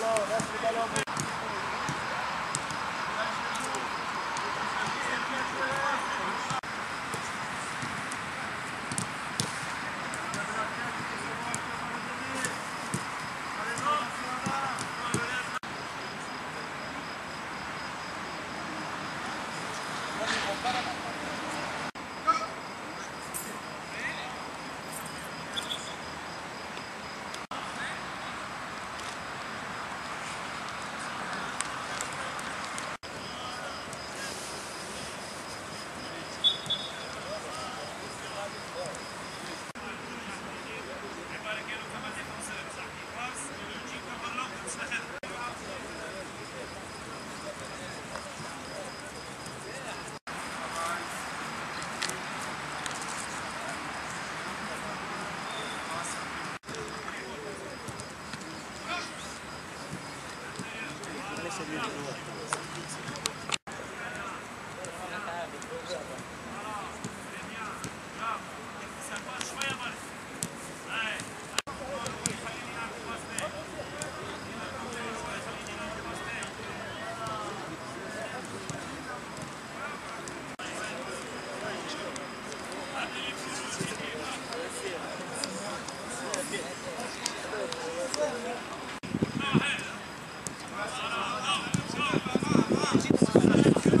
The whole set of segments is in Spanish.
Gracias. Absolutely. Go!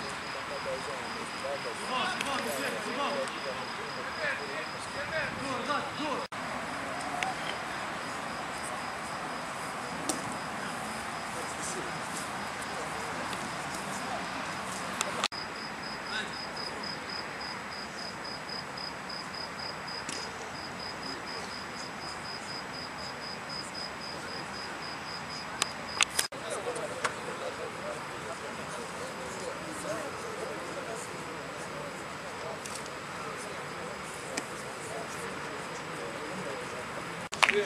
Yeah,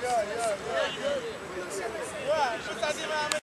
yeah, yeah.